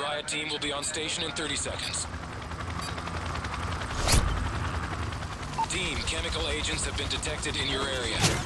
Riot team will be on station in 30 seconds. Team, chemical agents have been detected in your area.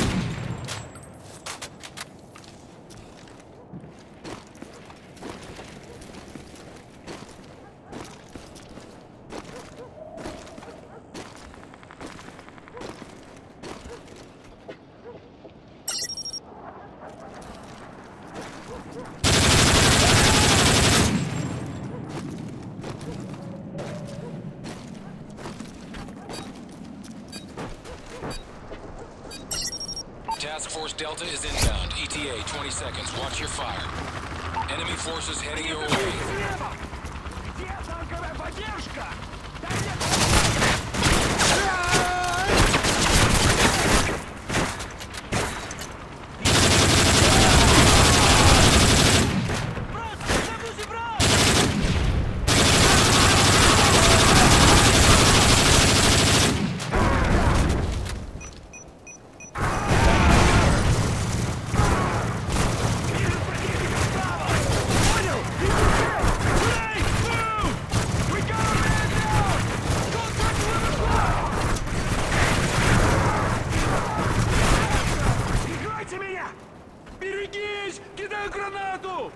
Force Delta is inbound. ETA 20 seconds. Watch your fire. Enemy forces heading your way. Берегись! Кидаю гранату!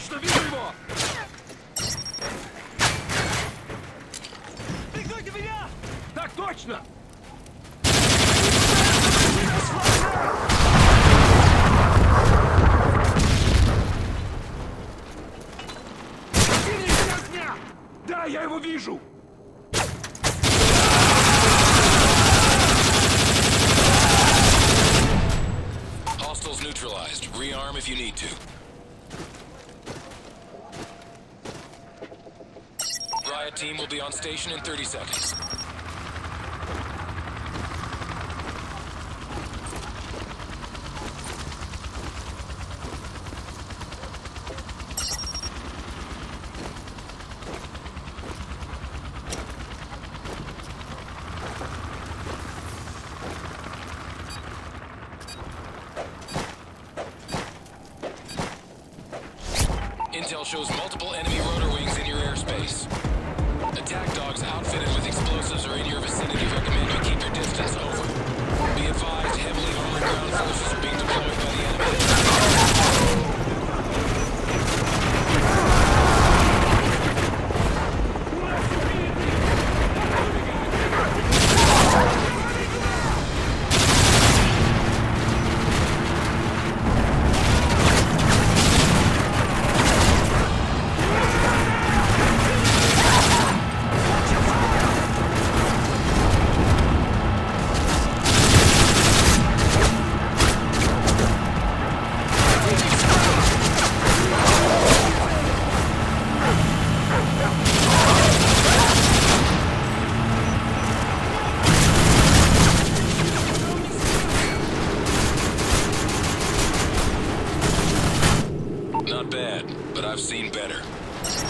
Точно, вижу его! Прикройте меня! Так точно! Riot team will be on station in 30 seconds. Intel shows multiple enemy rotor wings in your airspace. Attack dogs outfitted with explosives